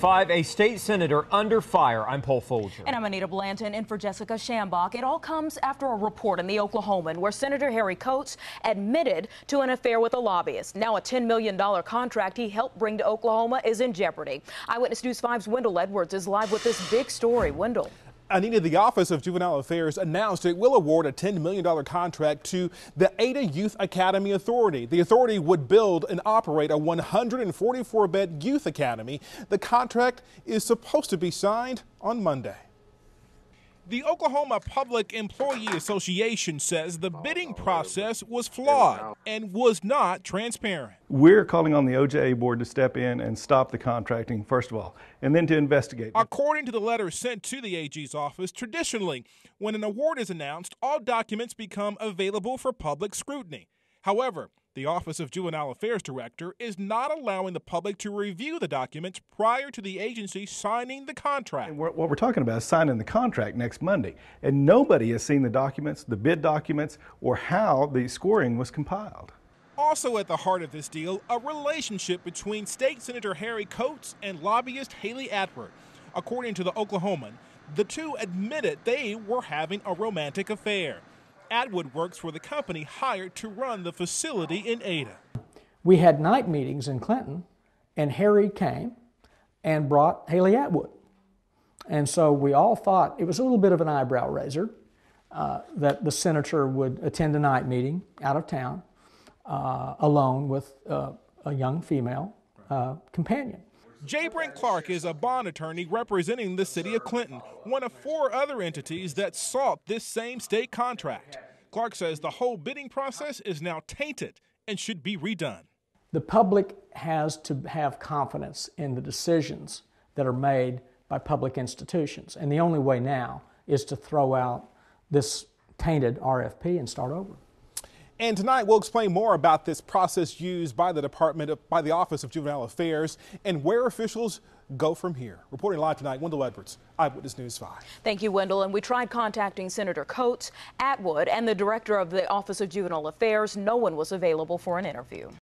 5, a state senator under fire. I'm Paul Folger. And I'm Anita Blanton in for Jessica Schambach. It all comes after a report in the Oklahoman where Senator Harry Coates admitted to an affair with a lobbyist. Now a $10 million contract he helped bring to Oklahoma is in jeopardy. Eyewitness News 5's Wendell Edwards is live with this big story. Wendell. Anita, the Office of Juvenile Affairs announced it will award a $10 million contract to the Ada Youth Academy Authority. The authority would build and operate a 144 bed youth academy. The contract is supposed to be signed on Monday. The Oklahoma Public Employee Association says the bidding process was flawed and was not transparent. We're calling on the OJA board to step in and stop the contracting, first of all, and then to investigate. According to the letter sent to the AG's office, traditionally, when an award is announced, all documents become available for public scrutiny. However, the Office of Juvenile Affairs Director is not allowing the public to review the documents prior to the agency signing the contract. We're, what we're talking about is signing the contract next Monday. And nobody has seen the documents, the bid documents, or how the scoring was compiled. Also at the heart of this deal, a relationship between State Senator Harry Coates and lobbyist Haley Atwood. According to the Oklahoman, the two admitted they were having a romantic affair. Atwood works for the company hired to run the facility in Ada. We had night meetings in Clinton, and Harry came and brought Haley Atwood. And so we all thought it was a little bit of an eyebrow raiser uh, that the senator would attend a night meeting out of town uh, alone with uh, a young female uh, companion. J. Brent Clark is a bond attorney representing the city of Clinton, one of four other entities that sought this same state contract. Clark says the whole bidding process is now tainted and should be redone. The public has to have confidence in the decisions that are made by public institutions. And the only way now is to throw out this tainted RFP and start over. And tonight we'll explain more about this process used by the Department of, by the Office of Juvenile Affairs and where officials go from here. Reporting live tonight, Wendell Edwards, Eyewitness News 5. Thank you, Wendell. And we tried contacting Senator Coates, Atwood, and the director of the Office of Juvenile Affairs. No one was available for an interview.